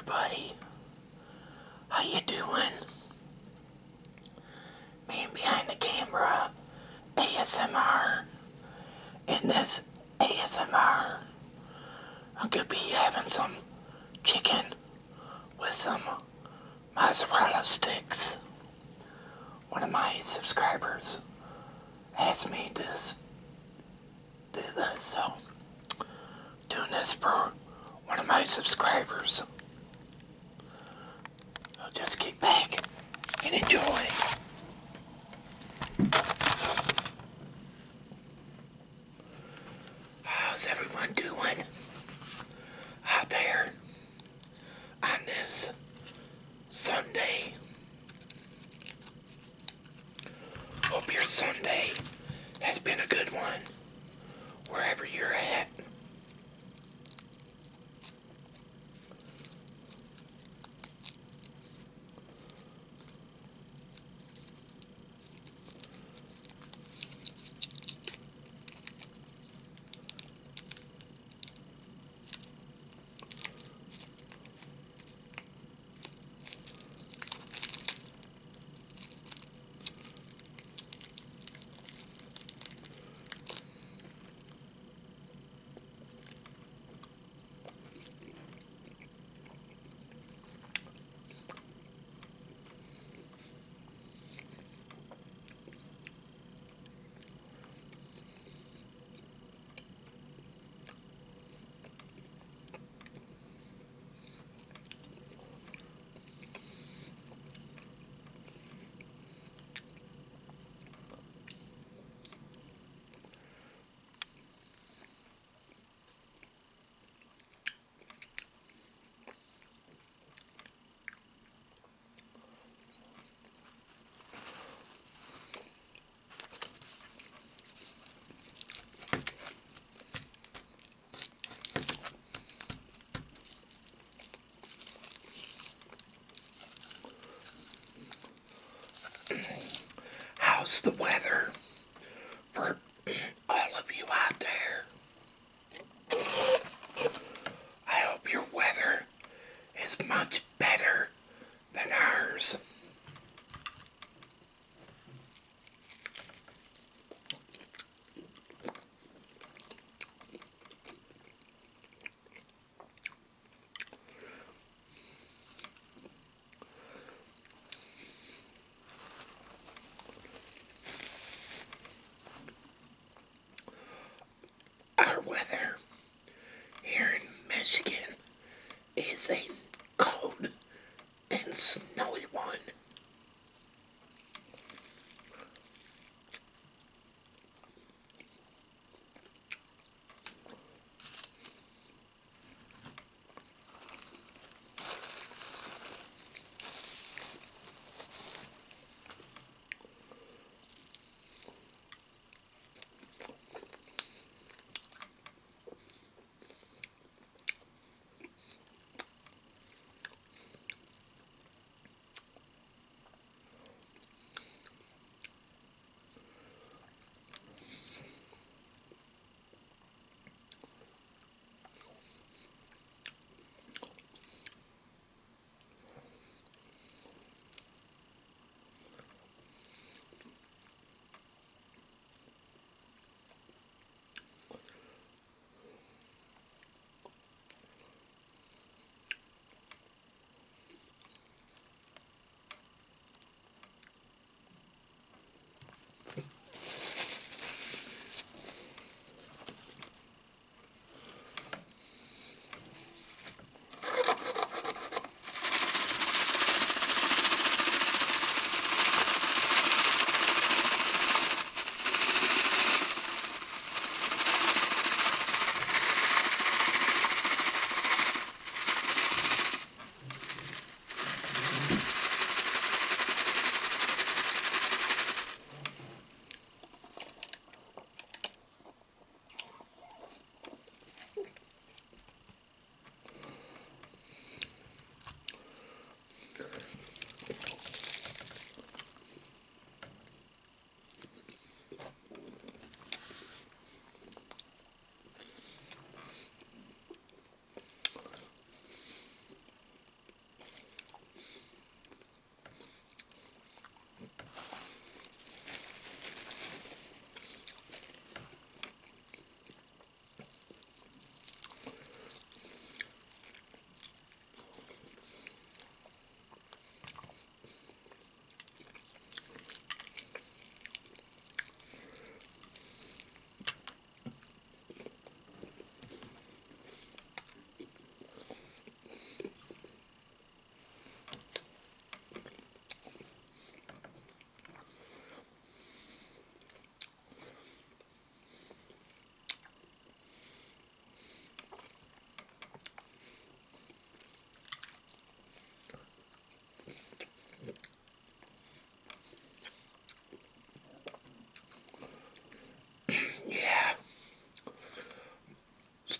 everybody. How you doing? Man behind the camera, ASMR. In this ASMR, I'm gonna be having some chicken with some mozzarella sticks. One of my subscribers asked me to do this, so doing this for one of my subscribers. Just kick back and enjoy. How's everyone doing out there on this Sunday? Hope your Sunday has been a good one, wherever you're at. How's the weather for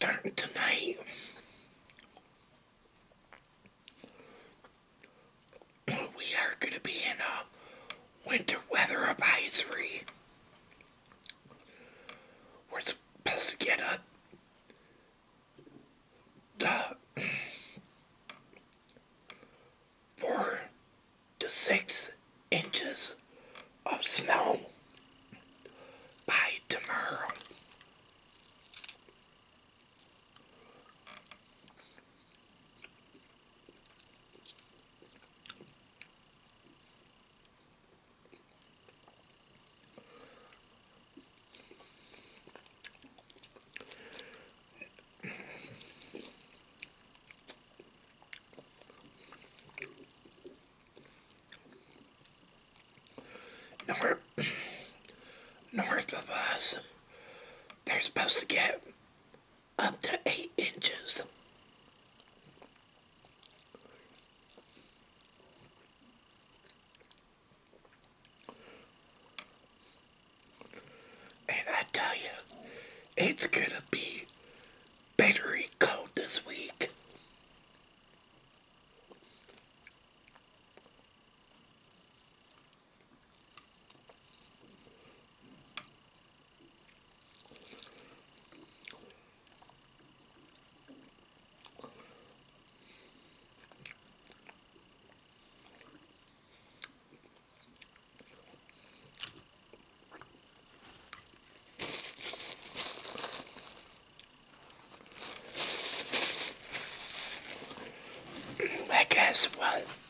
starting tonight. We are going to be in a winter weather advisory. We're supposed to get a four to six inches of snow. It's gonna be bittery cold this week. I guess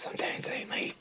Sometimes they make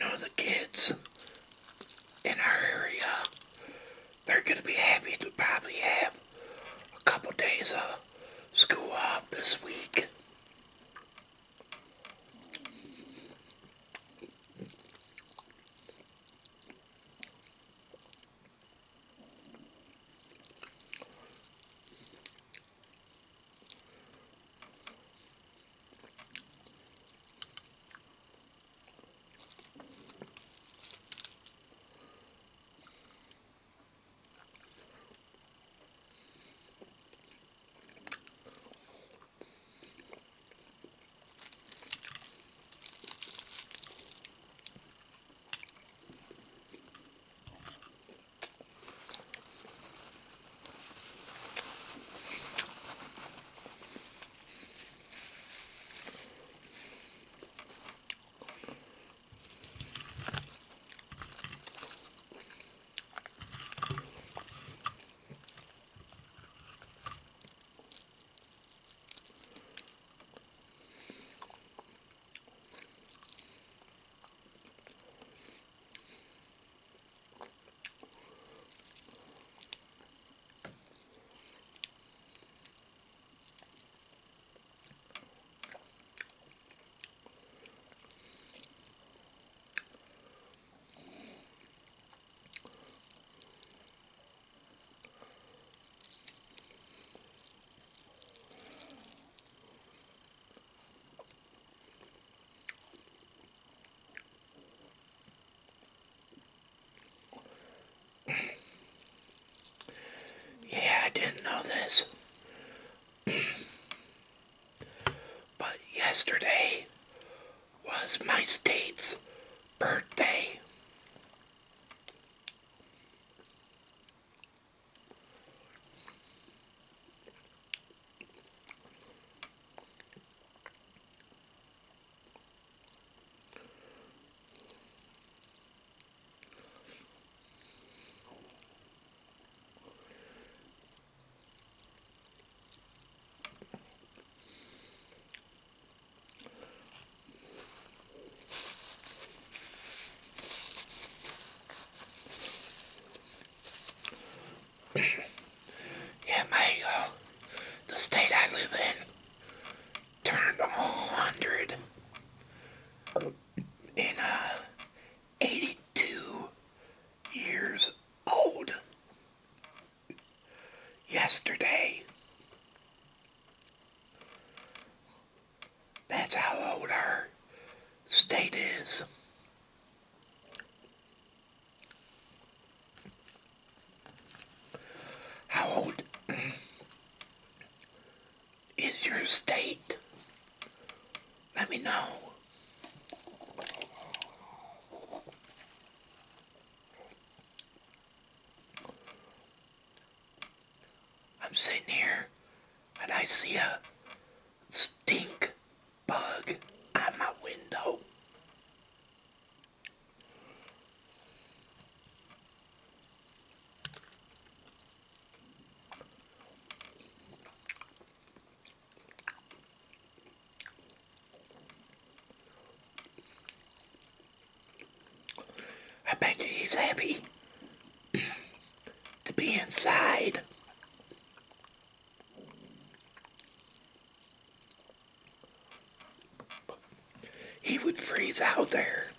know the kids in our area, they're going to be happy to probably have a couple days of school off this week. Is your state? Let me know. I'm sitting here and I see a stink bug on my window. I bet you he's happy to be inside. He would freeze out there.